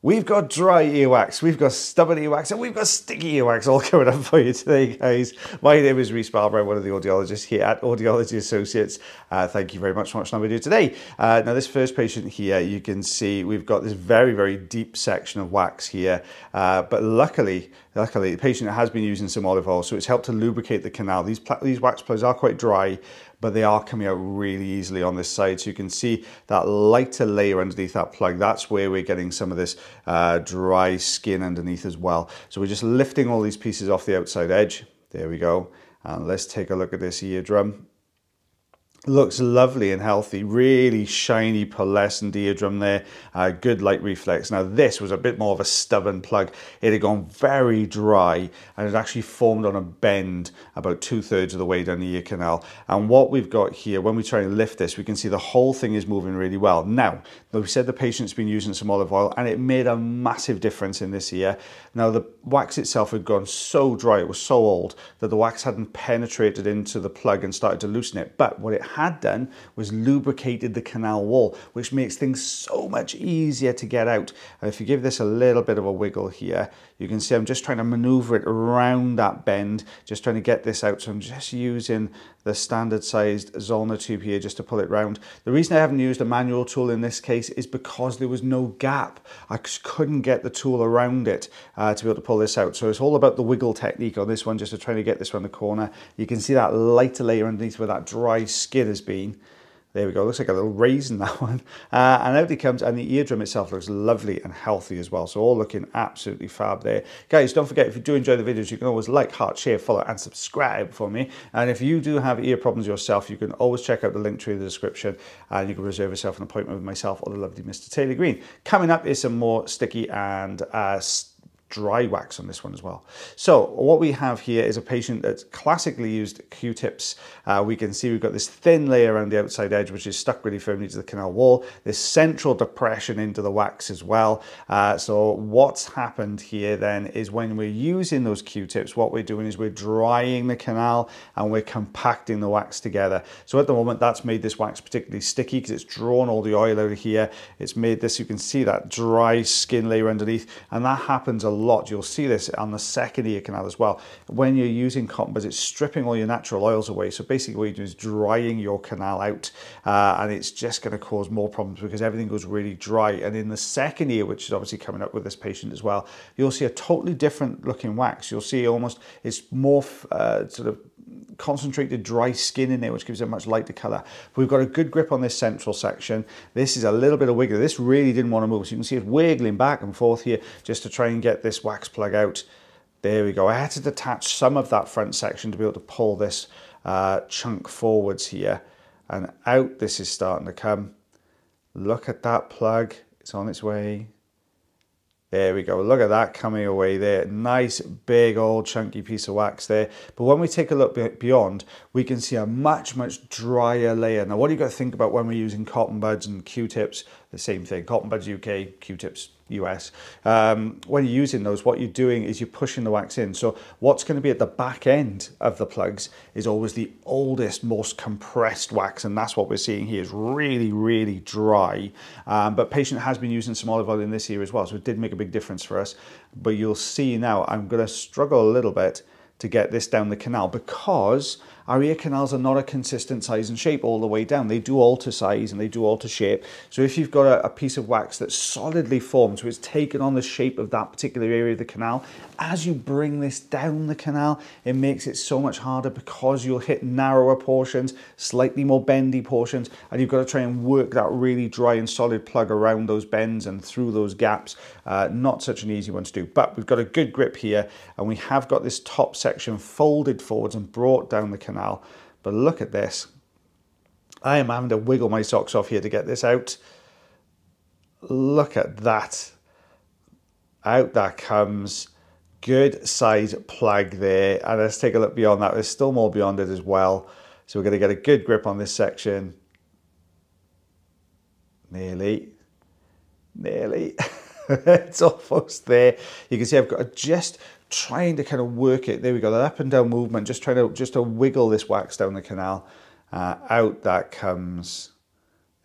We've got dry earwax, we've got stubborn earwax, and we've got sticky earwax all coming up for you today, guys. My name is Rhys Barber. I'm one of the audiologists here at Audiology Associates. Uh, thank you very much for watching our video today. Uh, now, this first patient here, you can see we've got this very, very deep section of wax here. Uh, but luckily, luckily, the patient has been using some olive oil, so it's helped to lubricate the canal. These, these wax plugs are quite dry, but they are coming out really easily on this side. So you can see that lighter layer underneath that plug. That's where we're getting some of this uh, dry skin underneath as well. So we're just lifting all these pieces off the outside edge. There we go. And let's take a look at this eardrum looks lovely and healthy. Really shiny pearlescent eardrum there. Uh, good light reflex. Now this was a bit more of a stubborn plug. It had gone very dry and it actually formed on a bend about two-thirds of the way down the ear canal. And what we've got here when we try and lift this we can see the whole thing is moving really well. Now we said the patient's been using some olive oil and it made a massive difference in this ear. Now the wax itself had gone so dry it was so old that the wax hadn't penetrated into the plug and started to loosen it. But what it had done was lubricated the canal wall, which makes things so much easier to get out. And if you give this a little bit of a wiggle here, you can see I'm just trying to maneuver it around that bend, just trying to get this out. So I'm just using the standard sized Zollner tube here just to pull it round. The reason I haven't used a manual tool in this case is because there was no gap. I just couldn't get the tool around it uh, to be able to pull this out. So it's all about the wiggle technique on this one, just to try to get this around the corner. You can see that lighter layer underneath where that dry skin has been. There we go, looks like a little raisin that one. Uh, and out it comes, and the eardrum itself looks lovely and healthy as well. So all looking absolutely fab there. Guys, don't forget, if you do enjoy the videos, you can always like, heart, share, follow, and subscribe for me. And if you do have ear problems yourself, you can always check out the link tree in the description, and you can reserve yourself an appointment with myself or the lovely Mr. Taylor Green. Coming up is some more sticky and uh, dry wax on this one as well. So what we have here is a patient that's classically used Q-tips. Uh, we can see we've got this thin layer around the outside edge, which is stuck really firmly to the canal wall. This central depression into the wax as well. Uh, so what's happened here then is when we're using those Q-tips, what we're doing is we're drying the canal and we're compacting the wax together. So at the moment, that's made this wax particularly sticky because it's drawn all the oil out of here. It's made this, you can see that dry skin layer underneath, and that happens a lot. You'll see this on the second ear canal as well. When you're using cotton buds, it's stripping all your natural oils away. So basically what you're doing is drying your canal out uh, and it's just going to cause more problems because everything goes really dry. And in the second ear, which is obviously coming up with this patient as well, you'll see a totally different looking wax. You'll see almost, it's more uh, sort of concentrated dry skin in there, which gives it a much lighter color. We've got a good grip on this central section. This is a little bit of wiggle. This really didn't want to move. So you can see it's wiggling back and forth here just to try and get this wax plug out. There we go. I had to detach some of that front section to be able to pull this uh, chunk forwards here and out this is starting to come. Look at that plug. It's on its way. There we go. Look at that coming away there. Nice, big, old, chunky piece of wax there. But when we take a look beyond, we can see a much, much drier layer. Now, what do you got to think about when we're using cotton buds and Q-tips? The same thing. Cotton buds UK, Q-tips US. Um, when you're using those, what you're doing is you're pushing the wax in. So what's going to be at the back end of the plugs is always the oldest, most compressed wax. And that's what we're seeing here is really, really dry. Um, but patient has been using some olive oil in this here as well. So it did make a big difference for us. But you'll see now, I'm going to struggle a little bit to get this down the canal because our ear canals are not a consistent size and shape all the way down. They do alter size and they do alter shape. So if you've got a, a piece of wax that's solidly formed, so it's taken on the shape of that particular area of the canal, as you bring this down the canal, it makes it so much harder because you'll hit narrower portions, slightly more bendy portions, and you've got to try and work that really dry and solid plug around those bends and through those gaps. Uh, not such an easy one to do, but we've got a good grip here and we have got this top section folded forwards and brought down the canal But look at this. I am having to wiggle my socks off here to get this out. Look at that. Out that comes. Good size plug there. And let's take a look beyond that. There's still more beyond it as well. So we're going to get a good grip on this section. Nearly. Nearly. it's almost there. You can see I've got just trying to kind of work it. There we go, that up and down movement, just trying to just to wiggle this wax down the canal. Uh, out that comes.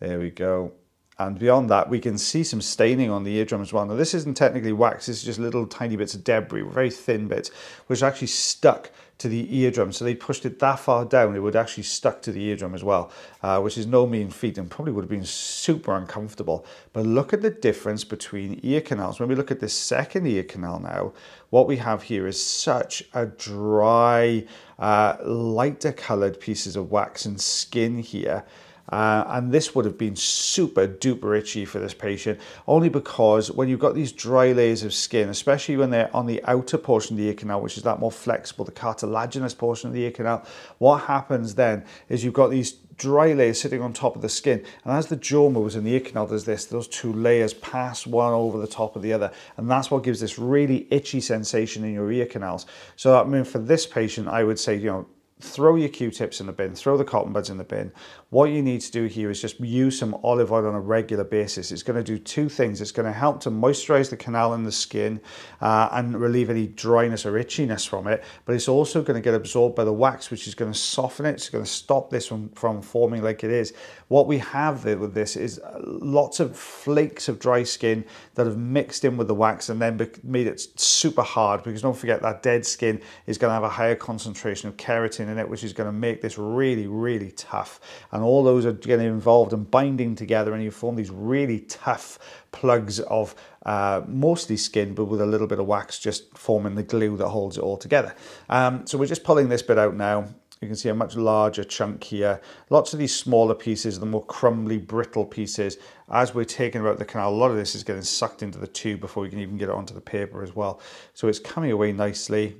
There we go. And beyond that, we can see some staining on the eardrum as well. Now, this isn't technically wax, is just little tiny bits of debris, very thin bits, which actually stuck to the eardrum. So they pushed it that far down, it would actually stuck to the eardrum as well, uh, which is no mean feat and probably would have been super uncomfortable. But look at the difference between ear canals. When we look at this second ear canal now, what we have here is such a dry, uh, lighter colored pieces of wax and skin here. Uh, and this would have been super duper itchy for this patient, only because when you've got these dry layers of skin, especially when they're on the outer portion of the ear canal, which is that more flexible, the cartilaginous portion of the ear canal, what happens then is you've got these dry layers sitting on top of the skin. And as the jaw moves in the ear canal does this, those two layers pass one over the top of the other. And that's what gives this really itchy sensation in your ear canals. So I mean, for this patient, I would say, you know, throw your Q-tips in the bin, throw the cotton buds in the bin. What you need to do here is just use some olive oil on a regular basis. It's going to do two things. It's going to help to moisturize the canal and the skin uh, and relieve any dryness or itchiness from it, but it's also going to get absorbed by the wax, which is going to soften it. It's going to stop this from, from forming like it is. What we have with this is uh, lots of flakes of dry skin that have mixed in with the wax and then made it super hard because don't forget that dead skin is going to have a higher concentration of keratin in it, which is going to make this really, really tough. And all those are getting involved and binding together, and you form these really tough plugs of uh, mostly skin, but with a little bit of wax just forming the glue that holds it all together. Um, so we're just pulling this bit out now. You can see a much larger chunk here. Lots of these smaller pieces, the more crumbly, brittle pieces. As we're taking out the canal, a lot of this is getting sucked into the tube before we can even get it onto the paper as well. So it's coming away nicely.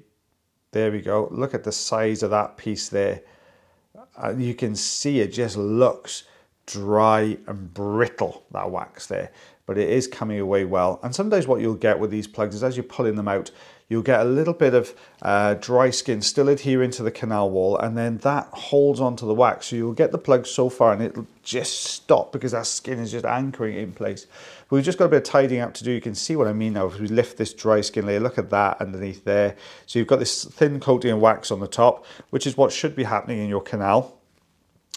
There we go. Look at the size of that piece there. Uh, you can see it just looks dry and brittle, that wax there. But it is coming away well. And sometimes what you'll get with these plugs is as you're pulling them out, you'll get a little bit of uh, dry skin still adhering to the canal wall and then that holds onto the wax. So you'll get the plug so far and it'll just stop because that skin is just anchoring in place. We've just got a bit of tidying up to do. You can see what I mean now if we lift this dry skin layer. Look at that underneath there. So you've got this thin coating of wax on the top, which is what should be happening in your canal.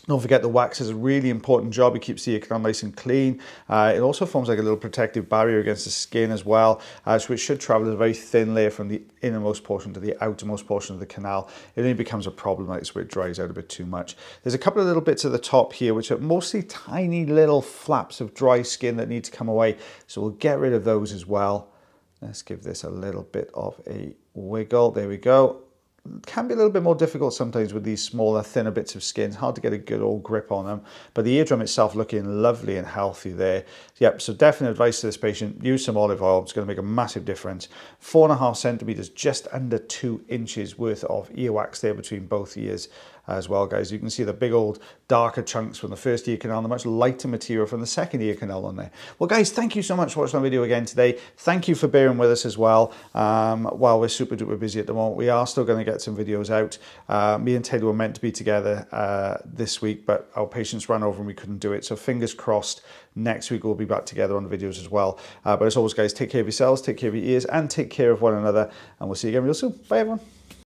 Don't forget the wax has a really important job. It keeps the ear canal nice and clean. Uh, it also forms like a little protective barrier against the skin as well, uh, so it should travel as a very thin layer from the innermost portion to the outermost portion of the canal. It only becomes a problem like this where it dries out a bit too much. There's a couple of little bits at the top here, which are mostly tiny little flaps of dry skin that need to come away. So we'll get rid of those as well. Let's give this a little bit of a wiggle. There we go can be a little bit more difficult sometimes with these smaller, thinner bits of skin. It's hard to get a good old grip on them. But the eardrum itself looking lovely and healthy there. Yep, so definite advice to this patient, use some olive oil. It's going to make a massive difference. Four and a half centimeters, just under two inches worth of earwax there between both ears as well, guys. You can see the big old darker chunks from the first ear canal, the much lighter material from the second ear canal on there. Well, guys, thank you so much for watching my video again today. Thank you for bearing with us as well um, while we're super duper busy at the moment. We are still going to get some videos out. Uh, me and Taylor were meant to be together uh, this week, but our patients ran over and we couldn't do it. So fingers crossed, next week we'll be back together on the videos as well. Uh, but as always, guys, take care of yourselves, take care of your ears, and take care of one another. And we'll see you again real soon. Bye, everyone.